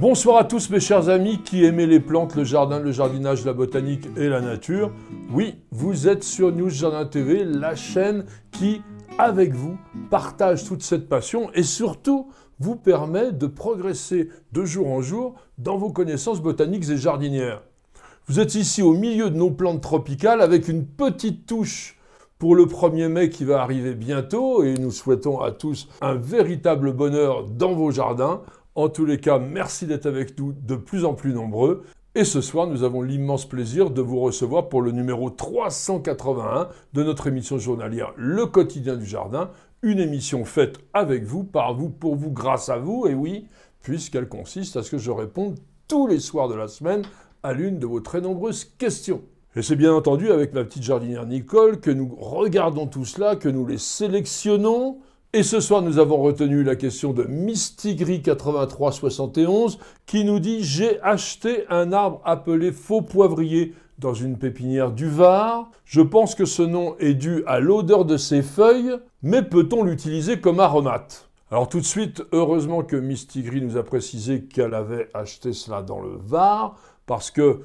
Bonsoir à tous mes chers amis qui aimez les plantes, le jardin, le jardinage, la botanique et la nature. Oui, vous êtes sur News Jardin TV, la chaîne qui, avec vous, partage toute cette passion et surtout vous permet de progresser de jour en jour dans vos connaissances botaniques et jardinières. Vous êtes ici au milieu de nos plantes tropicales avec une petite touche pour le 1er mai qui va arriver bientôt et nous souhaitons à tous un véritable bonheur dans vos jardins. En tous les cas, merci d'être avec nous de plus en plus nombreux. Et ce soir, nous avons l'immense plaisir de vous recevoir pour le numéro 381 de notre émission journalière Le quotidien du jardin, une émission faite avec vous, par vous, pour vous, grâce à vous, et oui, puisqu'elle consiste à ce que je réponde tous les soirs de la semaine à l'une de vos très nombreuses questions. Et c'est bien entendu avec ma petite jardinière Nicole que nous regardons tout cela, que nous les sélectionnons, et ce soir, nous avons retenu la question de Mistigri 8371 qui nous dit J'ai acheté un arbre appelé faux poivrier dans une pépinière du Var. Je pense que ce nom est dû à l'odeur de ses feuilles, mais peut-on l'utiliser comme aromate? Alors tout de suite, heureusement que Mistigri nous a précisé qu'elle avait acheté cela dans le Var, parce que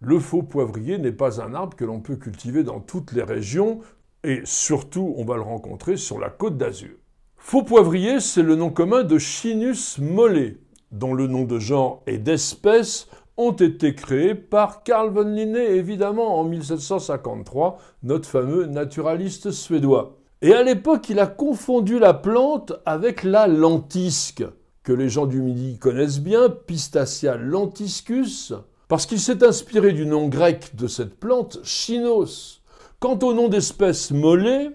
le faux poivrier n'est pas un arbre que l'on peut cultiver dans toutes les régions, et surtout, on va le rencontrer sur la côte d'Azur. Faux poivrier, c'est le nom commun de Chinus mollet, dont le nom de genre et d'espèce ont été créés par Carl von Linné, évidemment, en 1753, notre fameux naturaliste suédois. Et à l'époque, il a confondu la plante avec la lentisque, que les gens du Midi connaissent bien, Pistacia lentiscus, parce qu'il s'est inspiré du nom grec de cette plante, chinos, Quant au nom d'espèce mollet,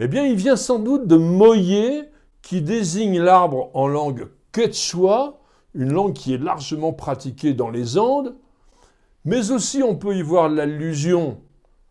eh il vient sans doute de moye, qui désigne l'arbre en langue quechua, une langue qui est largement pratiquée dans les Andes, mais aussi on peut y voir l'allusion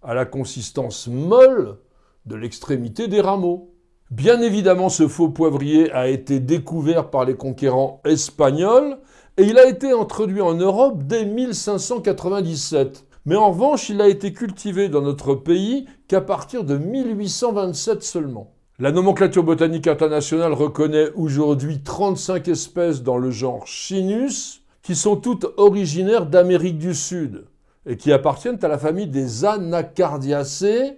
à la consistance molle de l'extrémité des rameaux. Bien évidemment, ce faux poivrier a été découvert par les conquérants espagnols et il a été introduit en Europe dès 1597. Mais en revanche, il a été cultivé dans notre pays qu'à partir de 1827 seulement. La nomenclature botanique internationale reconnaît aujourd'hui 35 espèces dans le genre Chinus, qui sont toutes originaires d'Amérique du Sud et qui appartiennent à la famille des Anacardiacées,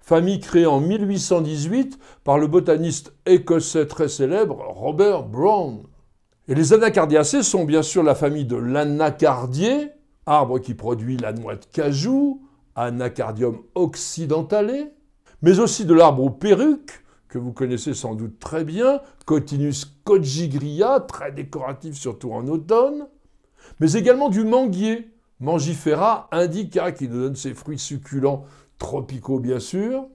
famille créée en 1818 par le botaniste écossais très célèbre Robert Brown. Et les Anacardiacées sont bien sûr la famille de l'anacardier, arbre qui produit la noix de cajou, Anacardium occidentale, mais aussi de l'arbre aux perruques, que vous connaissez sans doute très bien, Cotinus cogigria, très décoratif surtout en automne, mais également du manguier, Mangifera indica, qui nous donne ses fruits succulents tropicaux bien sûr,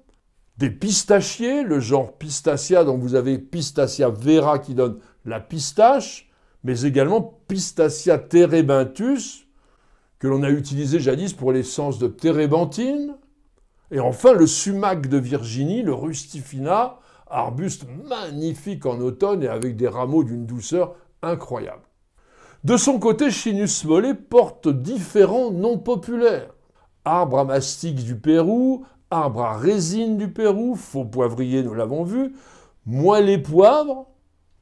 des pistachiers, le genre Pistacia, dont vous avez Pistacia vera qui donne la pistache, mais également Pistacia terebinthus, que l'on a utilisé jadis pour l'essence de térébenthine. Et enfin, le sumac de Virginie, le rustifina, arbuste magnifique en automne et avec des rameaux d'une douceur incroyable. De son côté, Chinus mollet porte différents noms populaires. Arbre à mastic du Pérou, arbre à résine du Pérou, faux poivrier, nous l'avons vu, moellé poivre,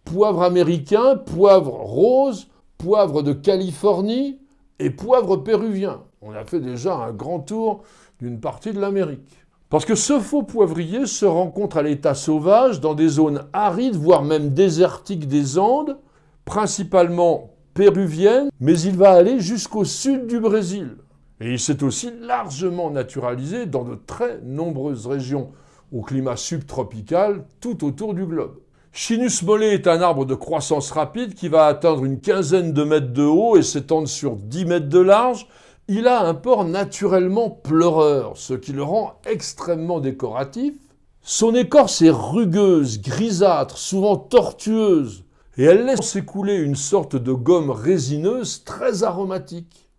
poivre américain, poivre rose, poivre de Californie, et poivre péruvien. On a fait déjà un grand tour d'une partie de l'Amérique. Parce que ce faux poivrier se rencontre à l'état sauvage dans des zones arides, voire même désertiques des Andes, principalement péruviennes, mais il va aller jusqu'au sud du Brésil. Et il s'est aussi largement naturalisé dans de très nombreuses régions au climat subtropical tout autour du globe. Chinus mollet est un arbre de croissance rapide qui va atteindre une quinzaine de mètres de haut et s'étendre sur 10 mètres de large. Il a un port naturellement pleureur, ce qui le rend extrêmement décoratif. Son écorce est rugueuse, grisâtre, souvent tortueuse, et elle laisse s'écouler une sorte de gomme résineuse très aromatique.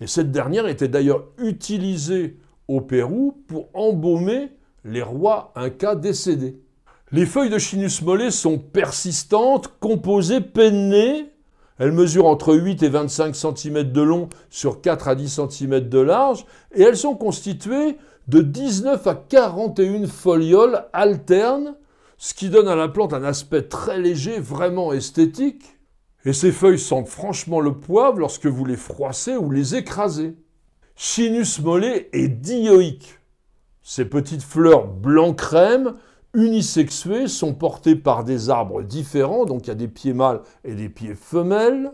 Et cette dernière était d'ailleurs utilisée au Pérou pour embaumer les rois incas décédés. Les feuilles de Chinus mollet sont persistantes, composées, pennées. Elles mesurent entre 8 et 25 cm de long sur 4 à 10 cm de large et elles sont constituées de 19 à 41 folioles alternes, ce qui donne à la plante un aspect très léger, vraiment esthétique. Et ces feuilles sentent franchement le poivre lorsque vous les froissez ou les écrasez. Chinus mollet est dioïque. Ces petites fleurs blanc-crème, unisexuées, sont portées par des arbres différents, donc il y a des pieds mâles et des pieds femelles.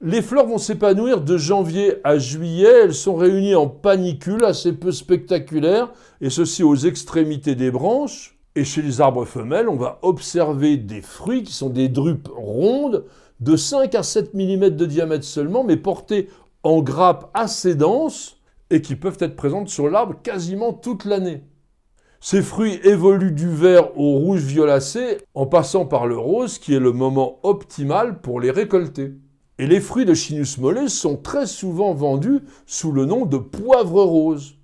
Les fleurs vont s'épanouir de janvier à juillet. Elles sont réunies en panicules assez peu spectaculaires, et ceci aux extrémités des branches. Et chez les arbres femelles, on va observer des fruits qui sont des drupes rondes de 5 à 7 mm de diamètre seulement, mais portées en grappes assez denses et qui peuvent être présentes sur l'arbre quasiment toute l'année. Ces fruits évoluent du vert au rouge violacé en passant par le rose qui est le moment optimal pour les récolter. Et les fruits de Chinus mollet sont très souvent vendus sous le nom de poivre rose.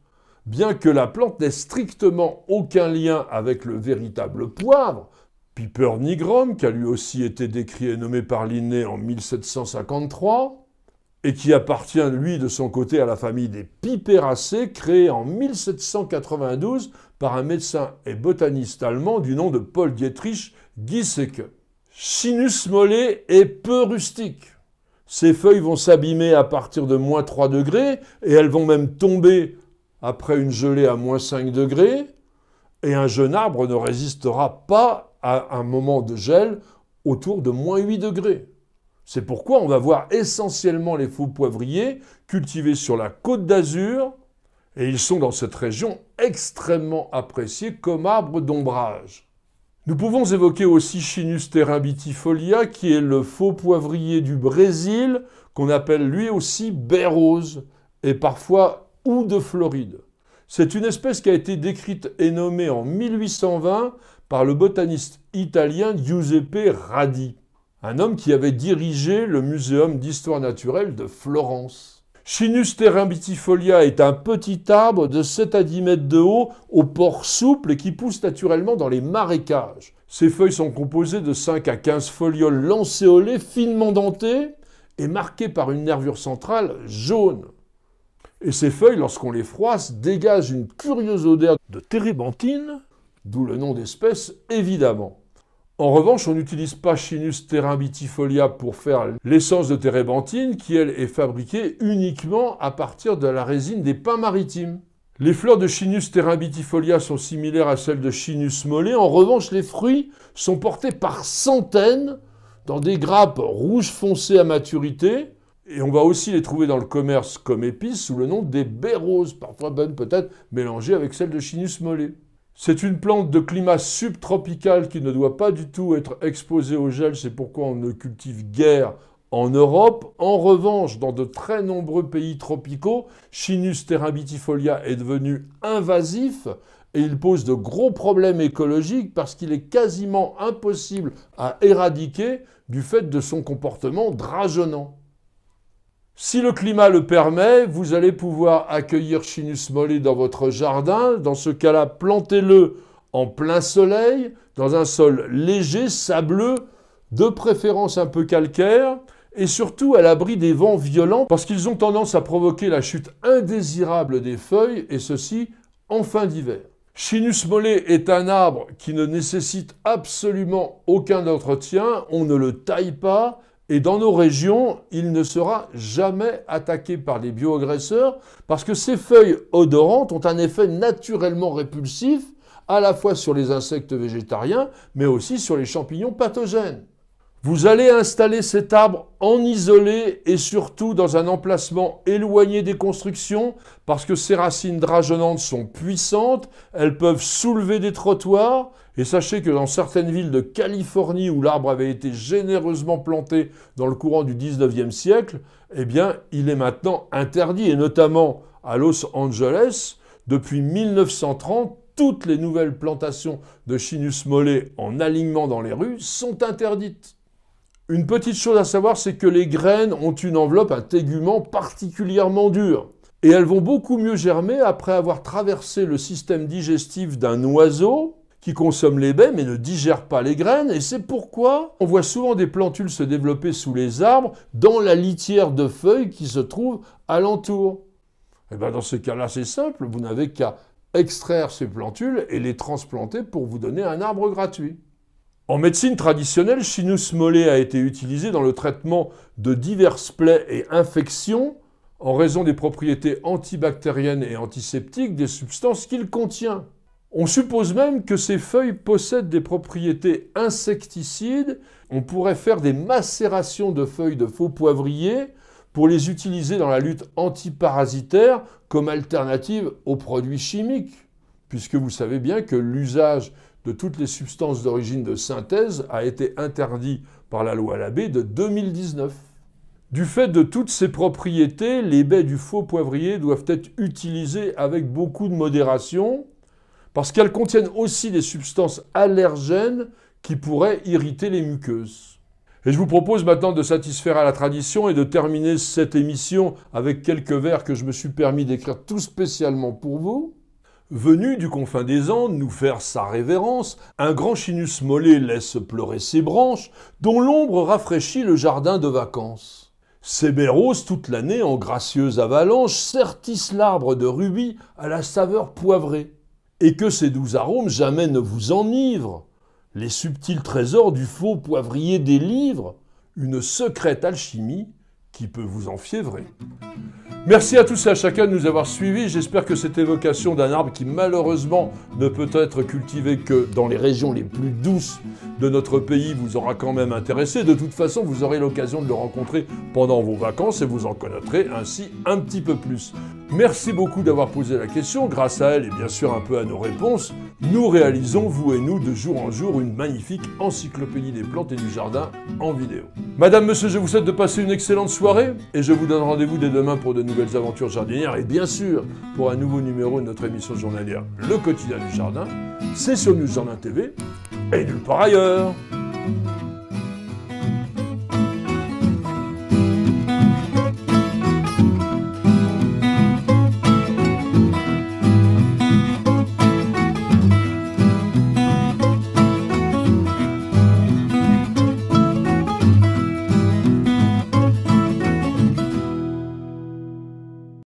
Bien que la plante n'ait strictement aucun lien avec le véritable poivre, Piper nigrum, qui a lui aussi été décrit et nommé par Linné en 1753, et qui appartient, lui, de son côté, à la famille des Piperacées, créée en 1792 par un médecin et botaniste allemand du nom de Paul Dietrich Giesecke. Chinus mollet est peu rustique. Ses feuilles vont s'abîmer à partir de moins 3 degrés, et elles vont même tomber après une gelée à moins 5 degrés, et un jeune arbre ne résistera pas à un moment de gel autour de moins 8 degrés. C'est pourquoi on va voir essentiellement les faux poivriers cultivés sur la côte d'Azur, et ils sont dans cette région extrêmement appréciés comme arbres d'ombrage. Nous pouvons évoquer aussi Chinus terabitifolia, qui est le faux poivrier du Brésil, qu'on appelle lui aussi baie rose, et parfois ou de Floride. C'est une espèce qui a été décrite et nommée en 1820 par le botaniste italien Giuseppe Radi un homme qui avait dirigé le Muséum d'histoire naturelle de Florence. Chinus terambitifolia est un petit arbre de 7 à 10 mètres de haut, au port souple et qui pousse naturellement dans les marécages. Ses feuilles sont composées de 5 à 15 folioles lancéolées finement dentées et marquées par une nervure centrale jaune. Et ces feuilles, lorsqu'on les froisse, dégagent une curieuse odeur de térébenthine, d'où le nom d'espèce évidemment. En revanche, on n'utilise pas Chinus terabitifolia pour faire l'essence de térébenthine qui, elle, est fabriquée uniquement à partir de la résine des pins maritimes. Les fleurs de Chinus terabitifolia sont similaires à celles de Chinus mollet. En revanche, les fruits sont portés par centaines dans des grappes rouges foncées à maturité. Et on va aussi les trouver dans le commerce comme épices sous le nom des baies roses, parfois bonnes peut-être mélangées avec celles de Chinus mollet. C'est une plante de climat subtropical qui ne doit pas du tout être exposée au gel, c'est pourquoi on ne cultive guère en Europe. En revanche, dans de très nombreux pays tropicaux, Chinus terabitifolia est devenu invasif et il pose de gros problèmes écologiques parce qu'il est quasiment impossible à éradiquer du fait de son comportement drageonnant. Si le climat le permet, vous allez pouvoir accueillir Chinus mollet dans votre jardin. Dans ce cas-là, plantez-le en plein soleil, dans un sol léger, sableux, de préférence un peu calcaire, et surtout à l'abri des vents violents, parce qu'ils ont tendance à provoquer la chute indésirable des feuilles, et ceci en fin d'hiver. Chinus mollet est un arbre qui ne nécessite absolument aucun entretien, on ne le taille pas, et dans nos régions, il ne sera jamais attaqué par les bioagresseurs parce que ces feuilles odorantes ont un effet naturellement répulsif à la fois sur les insectes végétariens mais aussi sur les champignons pathogènes. Vous allez installer cet arbre en isolé et surtout dans un emplacement éloigné des constructions parce que ses racines drageonnantes sont puissantes, elles peuvent soulever des trottoirs et sachez que dans certaines villes de Californie où l'arbre avait été généreusement planté dans le courant du 19e siècle, eh bien il est maintenant interdit et notamment à Los Angeles depuis 1930 toutes les nouvelles plantations de Chinus mollet en alignement dans les rues sont interdites. Une petite chose à savoir, c'est que les graines ont une enveloppe, un tégument particulièrement dur. Et elles vont beaucoup mieux germer après avoir traversé le système digestif d'un oiseau qui consomme les baies mais ne digère pas les graines. Et c'est pourquoi on voit souvent des plantules se développer sous les arbres dans la litière de feuilles qui se trouve alentour. Et bien dans ce cas-là, c'est simple, vous n'avez qu'à extraire ces plantules et les transplanter pour vous donner un arbre gratuit. En médecine traditionnelle, Chinus mollet a été utilisé dans le traitement de diverses plaies et infections en raison des propriétés antibactériennes et antiseptiques des substances qu'il contient. On suppose même que ces feuilles possèdent des propriétés insecticides. On pourrait faire des macérations de feuilles de faux poivrier pour les utiliser dans la lutte antiparasitaire comme alternative aux produits chimiques, puisque vous savez bien que l'usage de toutes les substances d'origine de synthèse a été interdit par la loi Labbé de 2019. Du fait de toutes ces propriétés, les baies du faux poivrier doivent être utilisées avec beaucoup de modération, parce qu'elles contiennent aussi des substances allergènes qui pourraient irriter les muqueuses. Et je vous propose maintenant de satisfaire à la tradition et de terminer cette émission avec quelques vers que je me suis permis d'écrire tout spécialement pour vous. Venu du confin des Andes nous faire sa révérence, un grand chinus mollet laisse pleurer ses branches, dont l'ombre rafraîchit le jardin de vacances. Ses baies toute l'année en gracieuse avalanche sertissent l'arbre de rubis à la saveur poivrée. Et que ces doux arômes jamais ne vous enivrent. Les subtils trésors du faux poivrier délivrent une secrète alchimie qui peut vous enfiévrer. Merci à tous et à chacun de nous avoir suivis. J'espère que cette évocation d'un arbre qui malheureusement ne peut être cultivé que dans les régions les plus douces de notre pays vous aura quand même intéressé. De toute façon, vous aurez l'occasion de le rencontrer pendant vos vacances et vous en connaîtrez ainsi un petit peu plus. Merci beaucoup d'avoir posé la question. Grâce à elle et bien sûr un peu à nos réponses, nous réalisons, vous et nous, de jour en jour, une magnifique encyclopédie des plantes et du jardin en vidéo. Madame, monsieur, je vous souhaite de passer une excellente soirée et je vous donne rendez-vous dès demain pour de nouvelles aventures jardinières et bien sûr pour un nouveau numéro de notre émission journalière Le quotidien du jardin. C'est sur News Jardin TV et nulle part ailleurs.